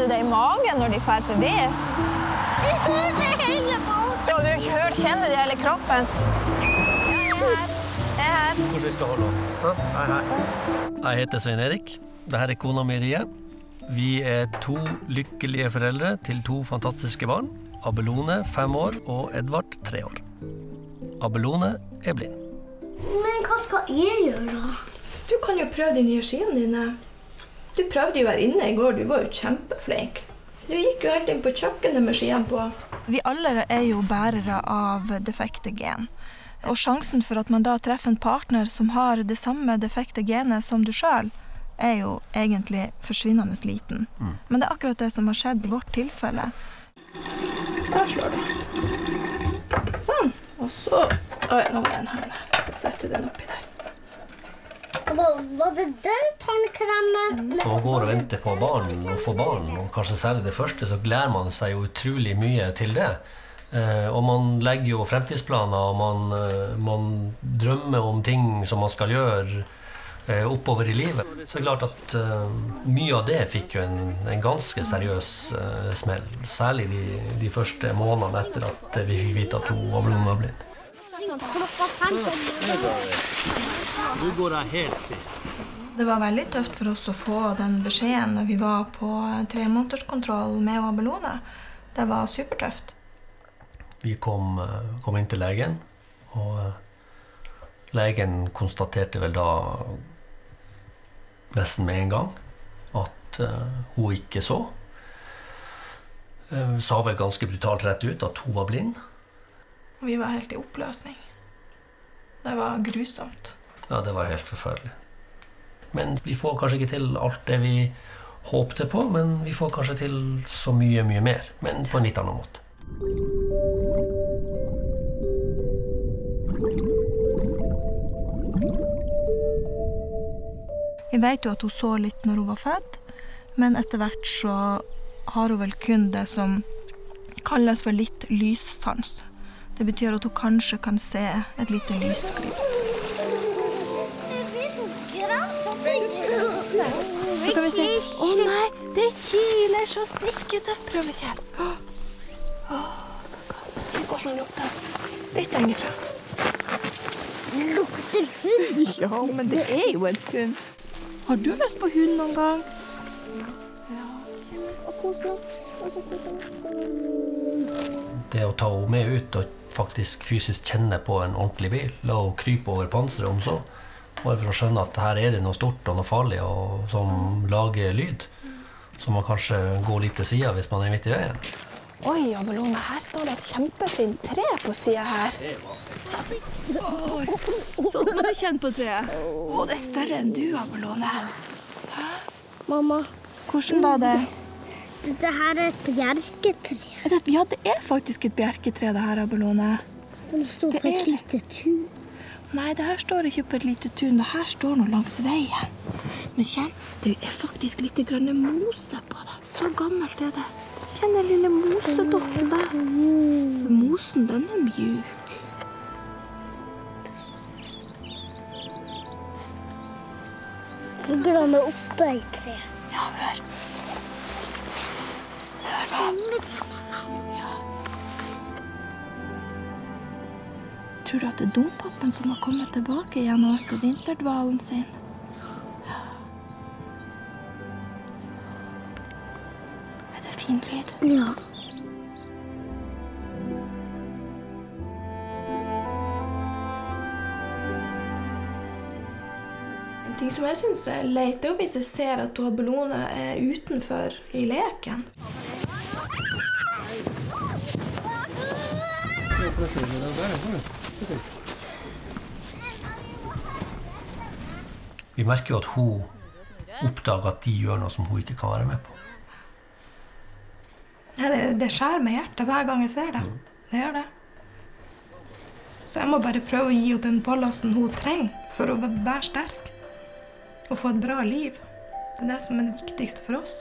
Du det i magen når de fer forbi? Ja, du hører, kjenner du det i hele kroppen? Ja, jeg er her. Jeg er her. Hvordan vi skal holde oss. Sånn. Hei. Jeg heter Svein Erik. Dette er kona mi Rie. Vi er to lykkelige foreldre til to fantastiske barn. Abelone, fem år, og Edvard, tre år. Abelone er blind. Men hva skal jeg gjøre da? Du kan jo prøve de nye skiene dine. Du prøvde jo her inne i går, du var jo kjempeflink. Du gikk jo helt inn på kjøkkenet med skiene på. Vi alle er jo bærere av defekte gen. Og sjansen for at man da treffer en partner som har det samme defekte genet som du sjøl, er jo egentlig forsvinnende liten. Men det er akkurat det som har skjedd i vårt tilfelle. Der slår du. Sånn. Og så Oi, nå var den her. Setter den oppi der. Var, det den tannkremen? Når man går og venter på barn og får barn, og kanskje særlig det første, så gleder man seg jo utrolig mye til det. Eh, og man legger jo fremtidsplaner, og man, eh, man drømmer om ting som man skal gjøre eh, oppover i livet. Så det er klart at mye av det fikk jo en, en ganske seriøs smell. Særlig de, de første månedene etter at vi fikk vite at hun var blind. Klokka fem på. Du går her helt sist. Det var veldig tøft for oss å få den beskjeden når vi var på tremånederskontroll med Abelone. Det var supertøft. Vi kom, eh, kom inn til legen, og eh, legen konstaterte vel da nesten med en gang at eh, hun ikke så. Hun sa vel ganske brutalt rett ut at hun var blind. Og vi var helt i oppløsning. Det var grusomt. Ja, det var helt forferdelig. Men vi får kanskje ikke til alt det vi håpte på, men vi får kanskje til så mye, mye mer. Men på en litt annen måte. Vi vet jo at hun så litt når hun var født, men etter hvert så har hun vel kun det som kalles for litt lyssans. Det betyr at hun kanskje kan se et lite lysglimt. Så kan vi si Å nei, det kiler så stikkete. Prøv å kjenne. Å, så godt. Kjenn hvordan det lukter. Litt lenger fra. Lukter hund. Ja, men det er jo en hund. Har du lyst på hund noen gang? Det å ta henne med ut og faktisk fysisk kjenne på en ordentlig bil, la henne krype over panseret om så, bare for å skjønne at her er det noe stort og noe farlig og som lager lyd, så man kanskje går litt til sida hvis man er midt i veien. Oi, Abelone, her står det et kjempefint tre på sida her. Sånn må du kjenne på treet. Å, det er større enn du, Abelone. Mamma, Hvordan var det? Dette her er et bjerketre. Er det? Ja, det er faktisk et bjerketre, det her, Abelone. Den står Det på et er lite tun. Nei, det her står ikke på et lite tun. Det her står nå langs veien. Men kjenn, det er faktisk litt grann mose på det. Så gammelt er det. Kjenn den lille mosedotten der. Mosen, den er mjuk. Fuglene er oppe i treet. Ja, hør. Hør mamma? Ja. Tror du at det er dompapen som har kommet tilbake igjen og etter vinterdvalen sin? Ja. Er det fin lyd? Ja. En ting som jeg syns er leit, det er hvis jeg ser at Abelone er utenfor i leken. Vi merker jo at hun oppdager at de gjør noe som hun ikke kan være med på. Ja, det, det skjærer meg i hjertet hver gang jeg ser det. Det gjør det. Så jeg må bare prøve å gi henne den ballasten hun trenger for å være sterk. Og få et bra liv. Det er det som er det viktigste for oss.